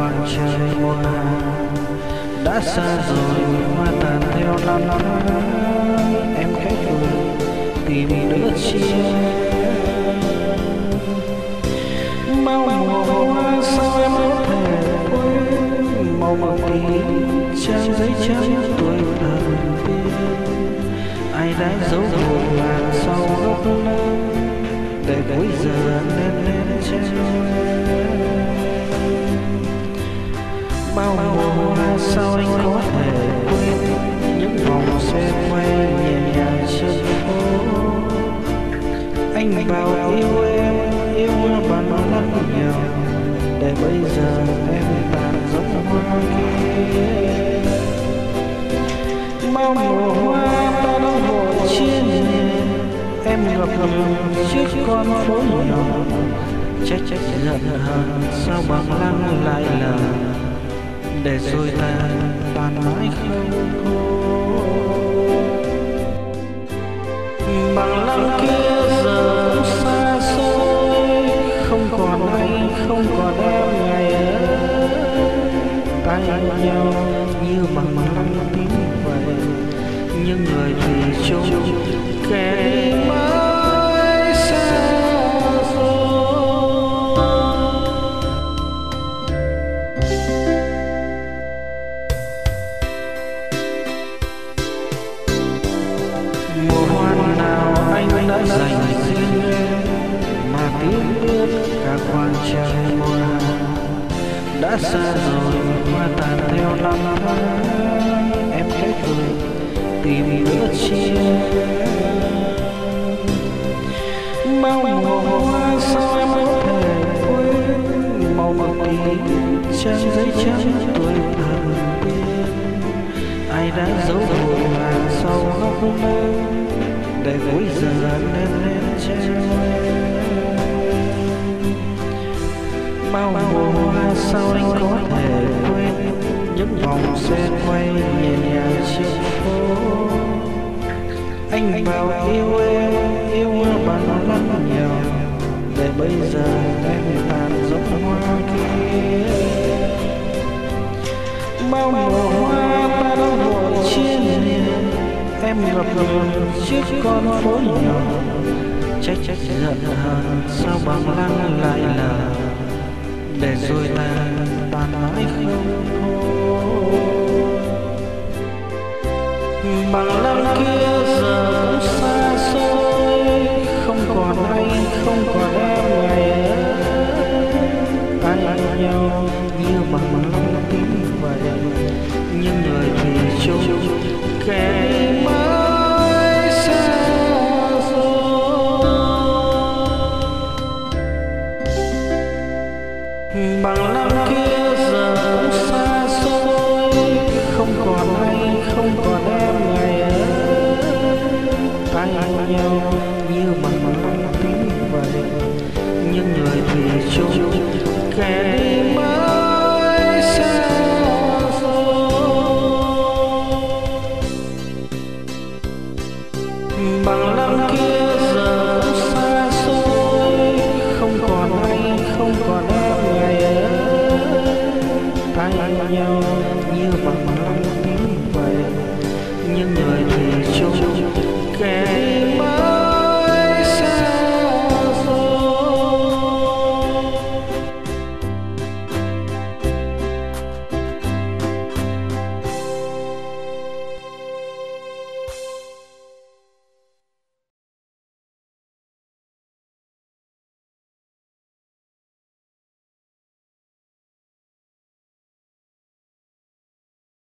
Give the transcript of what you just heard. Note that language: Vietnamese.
quang trời mùa đã xa rồi hoa tàn theo năm tháng em khẽ cười, tìm đứa chia. Bao mùa hoa sao em có thể quên màu mực tí trang giấy trắng tuổi thơ ai đã giấu buồn màn sau góc lớn để cuối giờ nên lên treo bao mùa hoa sao anh có thể quên những vòng xe quay nhẹ nhàng trên phố anh bảo yêu em, yêu bằng lắm nhiều để bây giờ em tàn giống hoa kia. Bao mùa hoa ta đã vội chia em gặp ngừng trước con phố nhỏ. Trách trách giận hờn, sao bằng lăng lại lờ để rồi ta tan mãi không bằng lăng kia giờ cũng xa xôi, không còn anh không còn em ngày ấy tay nhau như bằng lăng tím vậy, nhưng người thì chung kẻ cả quan trai mùa đã xa rồi hoa tàn theo năm tháng. Em khẽ cười, tìm đứa chia bao mùa hoa sao em có thể quên. Màu mực tím trang giấy trắng tuổi thơ. Ai đã giấu buồn màn sau góc lớn để cuối giờ nên lên treo bao mùa hoa sao anh có thể quên. Những vòng xe quay nhẹ nhàng trên phố. Anh bảo yêu em yêu bằng lắm nhiều để bây giờ em tàn giống hoa kia. Bao mùa hoa ta đã vội chia lìa em gặp ngừng trước con phố nhỏ. Trách trách giận hờn, sao bằng lăng lại là bằng năm kia giờ cũng xa xôi, không còn anh, không còn em ngày ấy. Tay nhau như bằng lăng tím vậy, nhưng người thì chung kẻ xa bằng năm kia giờ cũng xa xôi, không còn anh, không còn em ăn nhau như mặt mắm tím vậy nhưng người thì chung kẻ đi mãi xa bằng năm kia giờ xa xôi. Không còn anh, không còn em, ngày ấy tay nhau.